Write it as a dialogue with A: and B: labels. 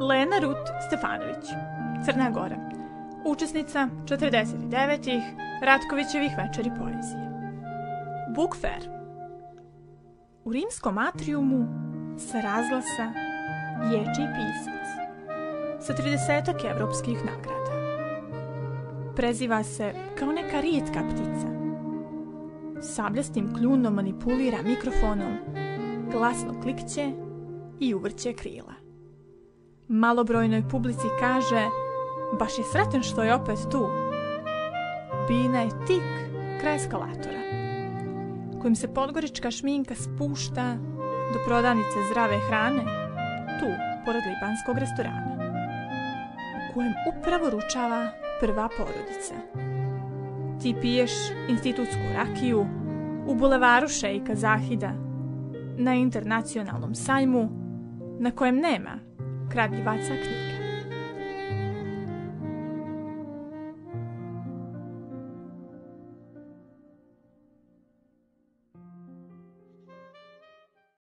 A: Lena Rut Stefanović, Crna Gora. Učesnica 49. Ratkovićevih večeri poezije. Book Fair. U rimskom atriumu sa razglasa ječi pisac sa 30 evropskih nagrada. Preziva se kao neka rijetka ptica. Sabljastim kljunom manipulira mikrofonom, glasno klikće i uvrće krila. Malobrojnoj publici kaže baš je sretan što je opet tu. Bina je tik kraj eskalatora, kojim se podgorička šminka spušta do prodavnice zdrave hrane, tu, pored libanskog restorana, u kojem upravo ručava prva porodica. Ti piješ institutsku rakiju u bulevaru Šejka Zahida, na internacionalnom sajmu, na kojem nema Krakiwaca Knik.